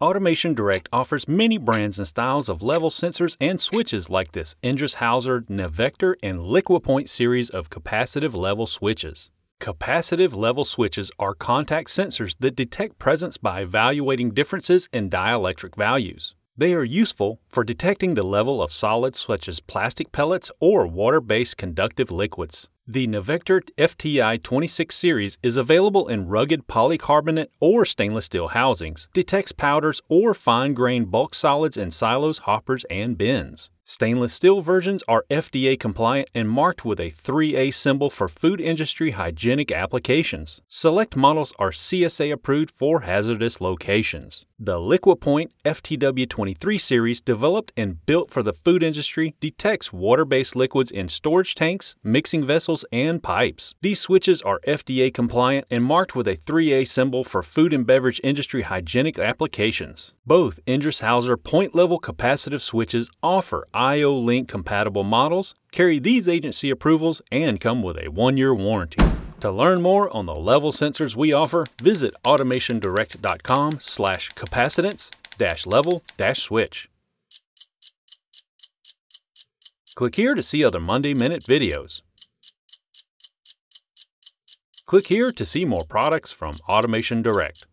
Automation Direct offers many brands and styles of level sensors and switches like this Endress Hauser, Nivector, and LiquiPoint series of capacitive level switches. Capacitive level switches are contact sensors that detect presence by evaluating differences in dielectric values. They are useful for detecting the level of solids such as plastic pellets or water based conductive liquids. The Nivector FTI 26 series is available in rugged polycarbonate or stainless steel housings, detects powders or fine grained bulk solids in silos, hoppers, and bins. Stainless steel versions are FDA compliant and marked with a 3A symbol for food industry hygienic applications. Select models are CSA approved for hazardous locations. The LiquiPoint FTW23 series, developed and built for the food industry, detects water based liquids in storage tanks, mixing vessels, and pipes. These switches are FDA compliant and marked with a 3A symbol for food and beverage industry hygienic applications. Both Hauser point level capacitive switches offer IO Link compatible models, carry these agency approvals, and come with a one year warranty. To learn more on the level sensors we offer, visit automationdirect.com slash capacitance dash level dash switch. Click here to see other Monday Minute videos. Click here to see more products from Automation Direct.